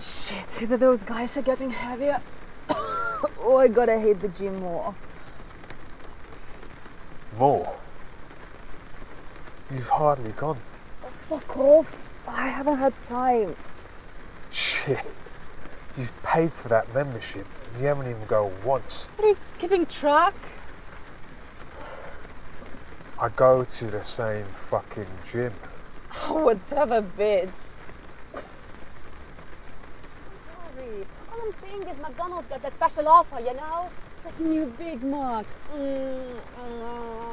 Shit, either those guys are getting heavier or I gotta hit the gym more. More? You've hardly gone. Oh, Fuck off. I haven't had time. Shit. You've paid for that membership. You haven't even gone once. Are you keeping track? I go to the same fucking gym. Oh, Whatever, bitch. Sorry. All I'm saying is McDonald's got that special offer, you know? That new Big Mac. Mm.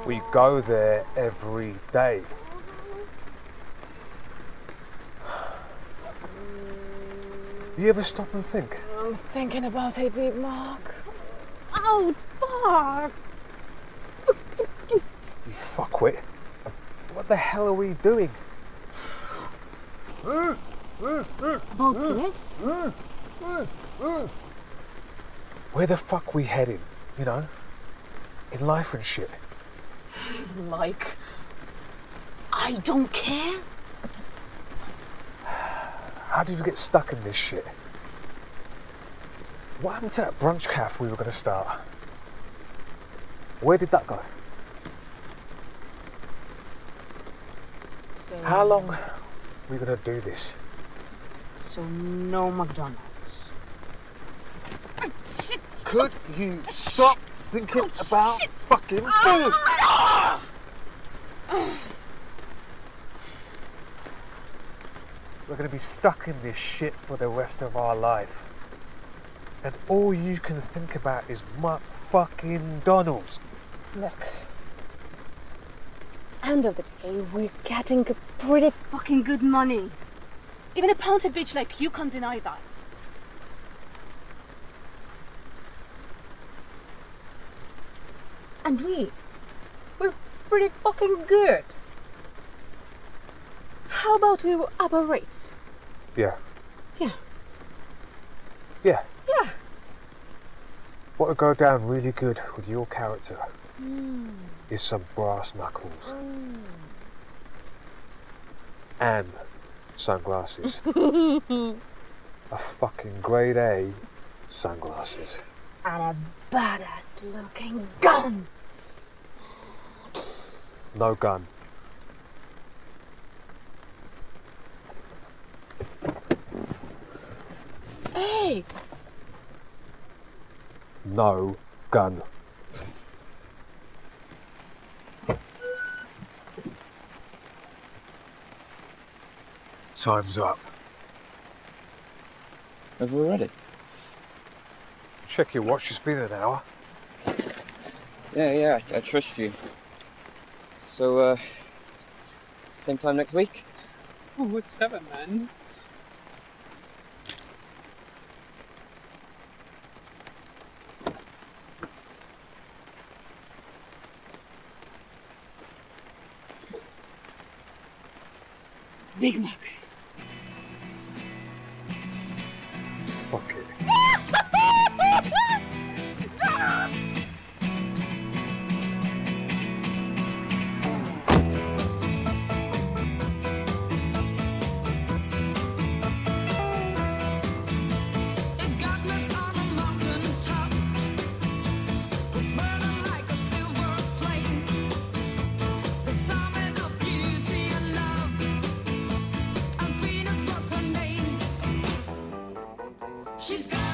We go there every day. You ever stop and think? I'm thinking about a Big Mac. Oh, fuck! You fuckwit. What the hell are we doing? About this? Where the fuck we heading? You know? In life and shit. Like, I don't care. How did we get stuck in this shit? What happened to that brunch cafe we were going to start? Where did that go? So, How long are we going to do this? So no McDonald's. Could you stop thinking oh, about fucking ah. food? We're going to be stuck in this shit for the rest of our life. And all you can think about is Mc fucking Donald's. Look. End of the day, we're getting pretty fucking good money. Even a pounded bitch like you can't deny that. And we, we're pretty fucking good. How about we up our rates? Yeah. Yeah. Yeah. Yeah. What would go down really good with your character hmm. is some brass knuckles. Hmm. And sunglasses. a fucking grade A sunglasses. And a badass looking gun. No gun. Hey, No gun. Time's up. Have we ready? Check your watch, it's been an hour. Yeah, yeah, I, I trust you. So, uh, same time next week? Oh, Whatever, man. Big Mac. She's got